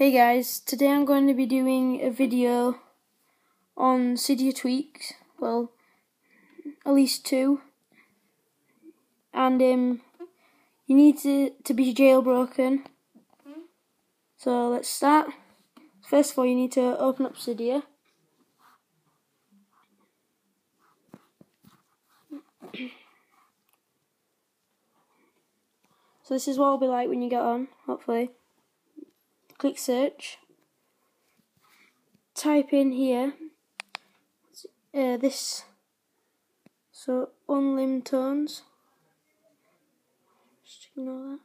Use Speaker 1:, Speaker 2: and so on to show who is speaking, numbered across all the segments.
Speaker 1: Hey guys, today I'm going to be doing a video on Cydia tweaks, well, at least two, and um, you need to, to be jailbroken, so let's start. First of all, you need to open up Cydia. So this is what it'll be like when you get on, hopefully click search, type in here uh, this, so UnlimTones, just ignore that,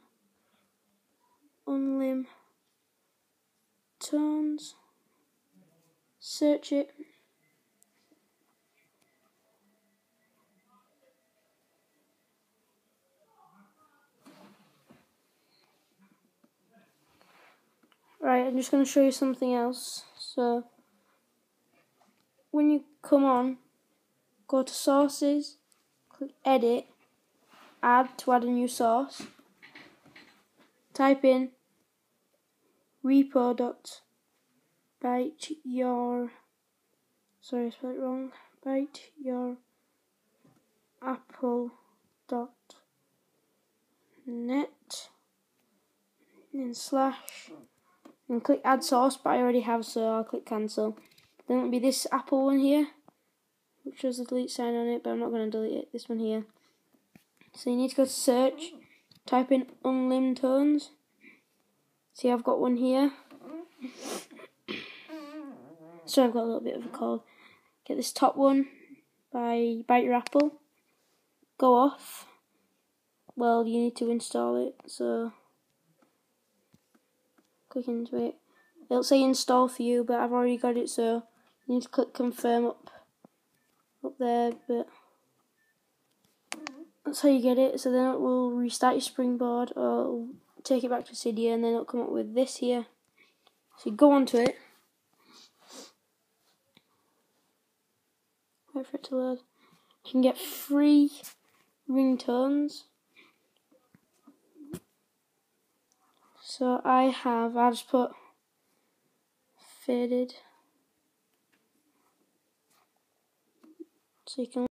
Speaker 1: unlim tones, search it. Right, I'm just going to show you something else. So, when you come on, go to sources, click edit, add to add a new source, type in repo dot your sorry I spelled it wrong bite your apple dot net and slash and click add source, but I already have, so I'll click cancel. Then it'll be this Apple one here, which has a delete sign on it, but I'm not going to delete it. This one here. So you need to go to search, type in UnlimTones. See, I've got one here. So I've got a little bit of a cold. Get this top one by Bite Your Apple. Go off. Well, you need to install it, so click into it. It'll say install for you, but I've already got it, so you need to click confirm up up there, but that's how you get it. So then it will restart your springboard or take it back to Cydia and then it'll come up with this here. So you go onto it. Wait for it to load. You can get free ringtones So I have, I'll just put faded. So you can